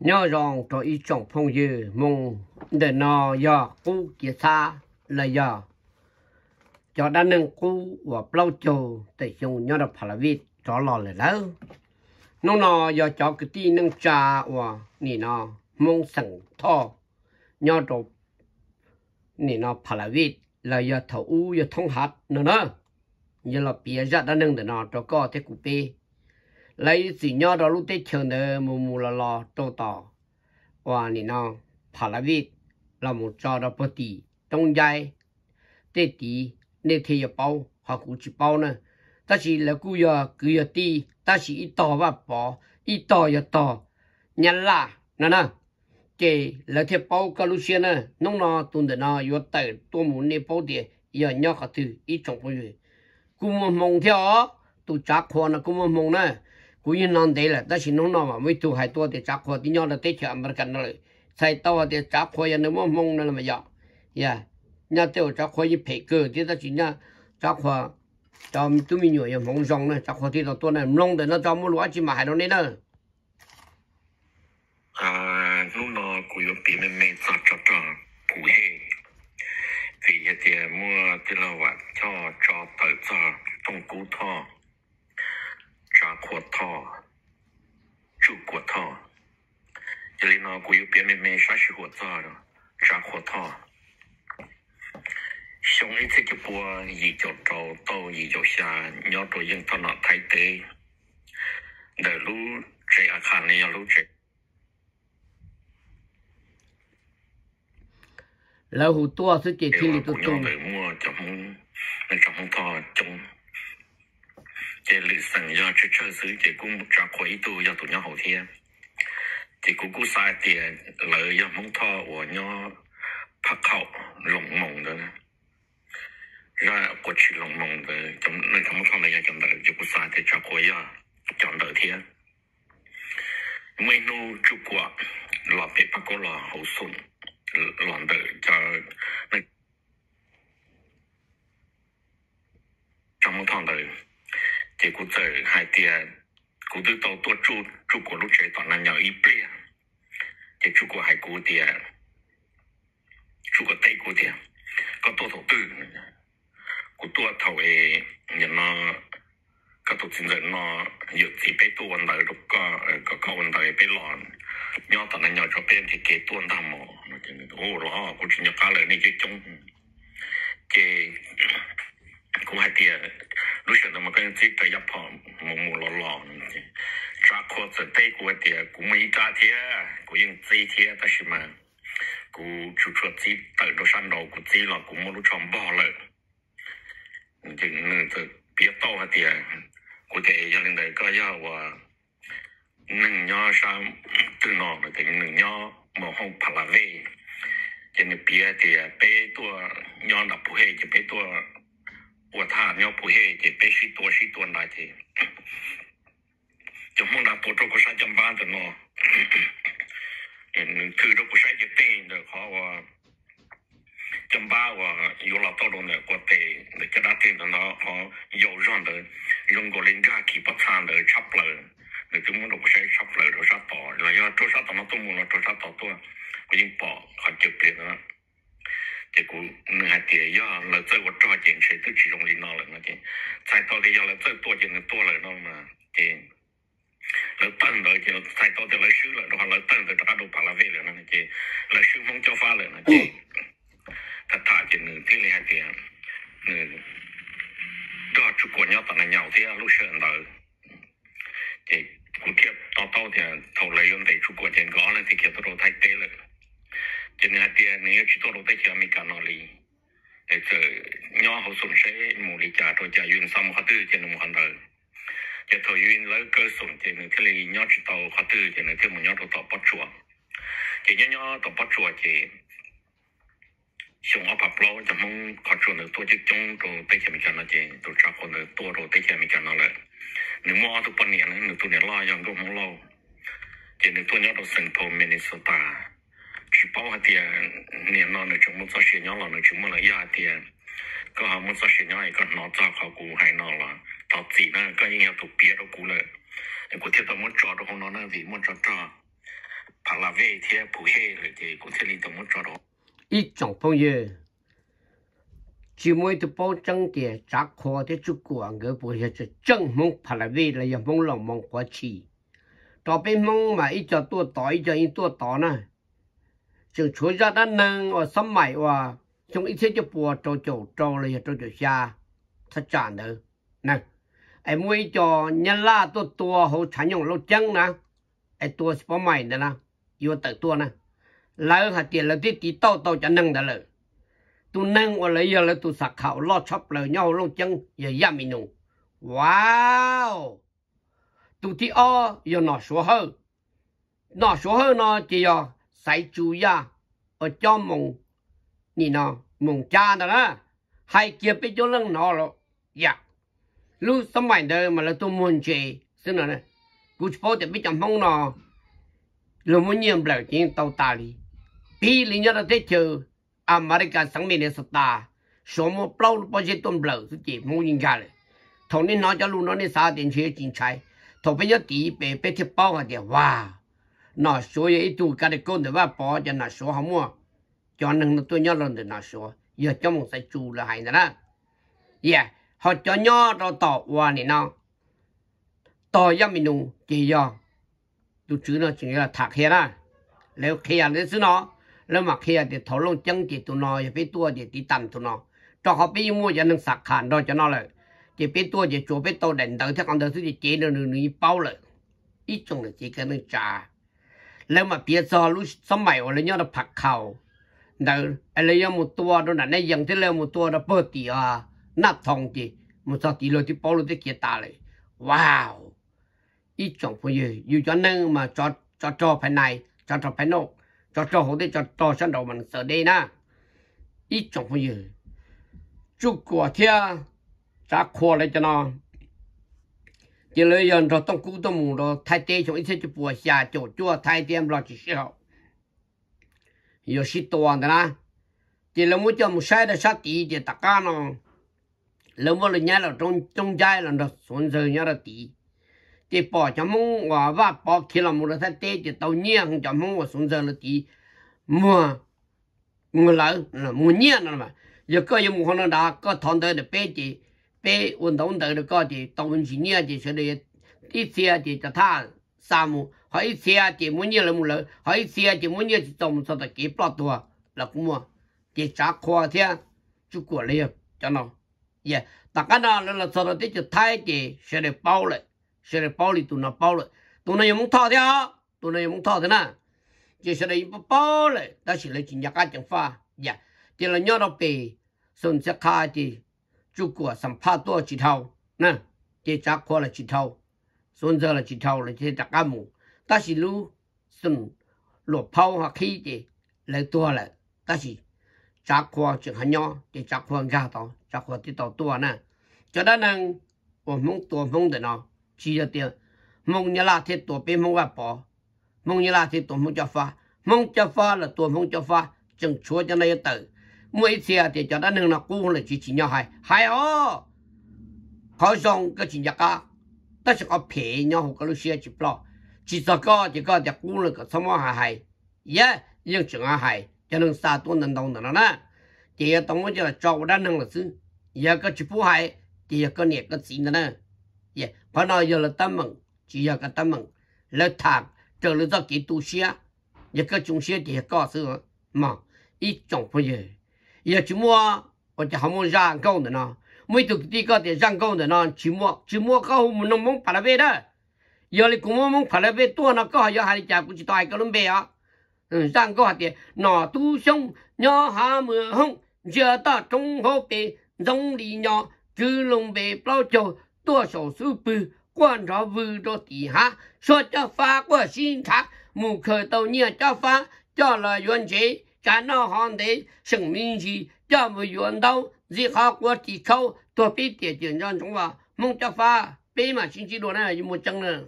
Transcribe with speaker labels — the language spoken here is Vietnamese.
Speaker 1: nhớ rằng cho ý trọng phong dư, mong để nó giờ cú kia xa là giờ cho đã nâng cú và lâu châu để dùng nhớ được phải là vịt cho lò lại đâu nó nó giờ cho cái tí nâng trà và nì nó mong sẵn thọ. Nhớ được nì nó phải là vịt là giờ thấu u giờ thông hạt nữa nữa giờ là bia ra đã nâng để nó cho có thế cụ bê lấy gì nhau đó lúc tết chờ nè mù mù là lo tô tỏ và nè nó phải là vịt là một trò đó bớt tí trong dài tết tí nè thì giờ bao họ cũng chỉ bao nè. Ta chỉ là cứ giờ cứ giờ tí ta chỉ ít tỏ và bỏ ít tỏ giờ tỏ nhăn là nè nè. Cái là thiệt bao cả lúc xưa nè, nông nó tuần đến nó vừa tới tôi muốn nè bao tiền giờ nhau cả thứ, ít trong bao nhiêu cũng mong theo tu chắc khoan là cũng mong nè cú yên non đấy là ta chỉ nông nó mà mới tu hai tua thì chắc khoa thì nhau là tết chợ mà cần rồi sai tao thì chắc khoa giờ nó muốn mong nó là mà giờ yeah nhà tiêu chắc khoa như phải cơ thì ta chỉ nhà chắc khoa cho tụi mình nhồi mong rong này chắc khoa thì nó tua này mong để nó cho mua lúa chỉ mà hai nó nên nữa
Speaker 2: à lúc nó cũng có bị mình mình cho cho cho phụ hệ vì vậy thì mua thì là vật cho cho tự cho đông cú thọ trả của thọ chủ của thọ cho nên nó cũng có bị mình mình sát sự của thọ rồi trả của thọ xong ấy thì cái bùa gì cho trâu tàu gì cho xa nhớ tôi dân thọ nó thay tế để lúc chạy ở khả này lúc chạy
Speaker 1: là hủ tua kiện thiên lý tu
Speaker 2: tu
Speaker 1: tu
Speaker 2: để mua trong trong thọ trong cái lịch sử do chơi chơi sử cái cũng trả quỹ tu do tụi nhau hậu thiên thì cũng cũng sai tiền lợi do mong thọ của nhau phát khẩu lồng mộng đó. Ra qua chỉ lồng mộng đó trong nơi trong thọ này trong đời 就不 sai thì trả quỹ à trong đời thiên mấy nu chụp qua là bị bắt có là hậu sung làm đời cho trong một tháng đời thì cũng giờ hai tiền cũng từ tàu tua chu chu của lúc chơi toàn là nhỏ ít bia. Thì chu của hai cú tiền chu của tây cú tiền có tôi đầu tư. Của tôi thầu ấy nhận nó có tôi chính dân nó, dự chỉ bị tôi vấn đề lúc ờ, có có có vấn đề bị lòn. Nhỏ là nhỏ cho bên thì kế tuôn tham mỏ nó ô lo cũng chỉ nhỏ lời này cái trong cái cũng hay tiền lúc sau mà cái chỉ tới nhập họ mù mù lò lò trả khó giờ đây của tiền cũng mấy trả tiền cũng những gì tiền但是嘛cũng chú chú chỉ tới đồ sản đồ cũng chỉ là cũng một lúc chọn bỏ lại thì nó biết tao tiền cụ thể cho nên đấy có giao và nâng nhỏ sang từ nó là thì nâng nhỏ mà không phải là về cho nên bia thì bé tua nhỏ là bù hệ thì bé tua Của thà nhỏ bù hệ thì bé sĩ tua sĩ tua lại thì cho mong là tổ chức của sa chăm ban từ nó thứ đó của sa chỉ tên được họ và chăm ba và yêu là tao luôn của tệ để cho đã tên nó họ yêu rằng được dùng của linh ra kỳ bắt sang được chấp lời để chúng muốn được sẽ chấp lời rồi sát tỏ là do tôi sát tỏ nó tôi muốn là tôi sát tỏ tôi có những bỏ họ chụp liền đó thì cũng hai tiền do là chơi của trò chuyện sẽ tức chỉ dùng linh nó là nó thì sai tao thì do là chơi tua chuyện tua lời nó mà thì là tân rồi thì sai tao thì là sư là hoặc là tân rồi ta đâu phải là về rồi nó thì là sư không cho pha lời nó thì thật thà chuyện nữa thì là hai tiền đó chú của nhau tận là nhau thì lúc sợ đời thì cũng kiếp tao tao thì thầu lấy ông thầy chú của tiền có lên thì kiếp tôi thay tế rồi nhà tiền nếu chỉ tôi đầu tay chỉ mình cả nó để chờ, nhỏ hậu sủng sẽ mù lì trả thôi, trả yên xong khó tư trên một khăn đời để thôi yên lấy cơ sủng trên cái lì nhỏ chỉ tàu khó tư trên cái một nhỏ đầu tàu bắt chùa. Chỉ nhỏ nhỏ tàu bắt chùa chỉ xuống ở bạc lâu cho mong khó chùa nữa tôi chỉ chung đồ tay chỉ mình cả nó chỉ tôi trả còn nữa tôi rồi tay chỉ mình cả nó lại nếu mua tôi bán nhẹ nếu tôi để lo dòng gốc không lâu chỉ nếu tôi nhớ đầu sừng thô Minnesota. 是包一天，你弄的就没做实验了，就没弄一天。搿下没做实验，伊搿拿早考过还弄了，到期呢，搿应该都别了过了。伊个贴到我照到后头呢，伊没照照。帕拉威贴补起来的，伊个贴里头没照到。
Speaker 1: 一种朋友，只每都包正天，再考的出国，搿不也是正蒙帕拉威来，也蒙老蒙过去。这边蒙嘛，一家做大，一家又做大呢。Chừng chúa ra đã năng ở sắm mày và chúng ít thế cho bùa trâu chỗ trâu là trâu chỗ xa. Thật chán nữa nè em mới cho nhân la tôi tua hậu sản dụng lâu chân nè. Em tua sắm mày nè nè. Yêu tự tua nè. Lỡ hạt tiền là tí tí tao tao cho nâng đã lợi tu nâng ở lấy giờ là tu sạc khảo lo chop lời nhau lâu chân giờ yam mình nung wow! Tu thì o giờ nó số hơn nó số hơn nó chỉ giờ sai chú ya ở cho mùng nì nó mùng cha đó á hai kia bị cho lưng nó rồi. Dạ. Lúc sống mày đời mà là tôi muốn chị xin lỗi này cú chú thì bị chăm phong nó lúc muốn nhiệm lại chuyện tàu ta đi bị lý nhớ là thế chứ America sáng mình là ta số một bao lúc bao giờ tôi lỡ số chỉ muốn nhìn cả này thằng này nói cho luôn nó nên sao tiền chơi tiền trái. Thằng bây giờ tí bé bé thiết bao cái gì wow nó số ye tu cái cái con để ba bỏ cho nó số không mua cho nên tôi nhớ lần để nó số giờ cho mình sẽ chú là hay nữa đó yeah họ cho nhớ rồi tỏ qua này nó tỏ ra mình nụ chỉ do tôi chữ nó chỉ là thạc hiện đó nếu khía lên đến nó nếu mà khía thì thổ lông chân thì tụi nó phải tua thì tí tầm tụi nó cho họ biết mua cho nên sạc hẳn rồi cho nó lại, chỉ biết tua chỉ chỗ biết tàu đánh tới thế còn tới thì chế nó nó bao rồi ít chung là chỉ cái nó trả แล้วมาเปียซอลุสมัยอะไรเนาผักเข่าแต่อะไรเนาะมุตัวโดนไหนยังที่เร็วมุตัวเราเปิดตีอะนับทองจีมุสตีโลที่ปอลุที่เกียตาเลยว้าวอีจังพูดยือยู่จอนึงมาจอดจอดจอภายในจอดจอภายนอกจอดจอหัวที่จอดจอฉันเรามันเสด็จนะอีจังพูดยืจุกกว่าเทียจากครัวเลยจะนอน chỉ lấy dân rồi tông cú tông mù rồi thay thế trong ít sẽ chụp bùa xà chỗ chua, thay tiêm lo chỉ sợ yêu sĩ toàn đó na. Chỉ là muốn cho một sai để sát tí chỉ tất cả nó. Lâu mà là nhá là trong trong giai là nó xuống giờ nhá là tí chỉ bỏ cho mong và và bỏ khi là một là thay thế chỉ tàu nhiên cho mong và xuống giờ là tí mua mua lỡ, là mua nhiên là mà. Giờ có những một con đã có thằng đời để bé chỉ bé vận động được có thì tàu vận chuyển thì sẽ để ít xe thì cho ta sa mu họ ít xe thì muốn nhiên là mua lỡ họ ít xe thì muốn nhiên chỉ tổng số là kịp bao tua là cũng mua. Thì trả khoa thế. Chú của liền cho nó. Yeah tất cả đó là số là tí cho thay thì sẽ để bao lại. Sẽ là bao lì tụi nó bao lại. Tụi nó muốn thọ theo tụi nó muốn thọ thế nào? Chỉ sẽ là bao lại. Đó chỉ là chuyện nhà cá chẳng pha. Dạ. Chỉ là nhớ đâu bề sơn sẽ khai thì chú của sắm phá tua chỉ thâu nè chế chắc khoa là chỉ thâu xuân giờ là chỉ thâu là chế đặc âm ta chỉ lu xuân lột phao hoặc khi thì lấy tua là ta chỉ chắc khoa chỉ hanya chế chắc khoa ra tao chắc khoa thì tao tua nè cho nên là mong tua mong để nó chỉ là tiền mong nhà là thế tua bên mong vặt bỏ mong nhà là thế tua mong cho pha mong cho pha là tua mong cho pha chẳng chúa cho nên tự mỗi xe thì cho nó nâng là cũ là chỉ chỉ nhau hai. Hai ô! Khó dùng cái chỉ nhau cả ta sẽ có phê nhau cái lúc xe chỉ lo. Chỉ cho có chỉ có chỉ cũ là cái sao mà hai hai yeah, nhưng chừng hai cho nên xa tuần nâng đông nữa nè thì tổng muốn cho là cho đã nâng là sư giờ cái chỉ phù hai thì cái này cái gì nữa nè. Yeah, phải nói giờ là tâm mừng. Chỉ giờ cái tâm mừng. Là thạc, trở lại cho kỹ tu xe. Giờ cái chúng xe thì có sự mà, ít trong phải giờ chỉ mua ở chỗ họ muốn ra câu nữa nó mấy tụi tí có thể răng câu nữa nó chỉ mua chỉ mua câu mình về đó. Giờ thì cũng mong phải là về tua nó có, giờ hai chả cũng chỉ tài cái lông ừ, bè á răng câu thì nó tu sông nhỏ hà mưa hông, giờ ta trong hộp bề rong đi nhỏ, chứ lông bè bao châu tua sổ sư bự quan rõ vư đô tỷ hạ cho cho phá của xin thác mù khởi tàu nhia cho cho lời duyên 咱那行的生命期，叫不元到，日下过地口，多比点点让中啊，梦这发，北嘛星期六呢有没整呢？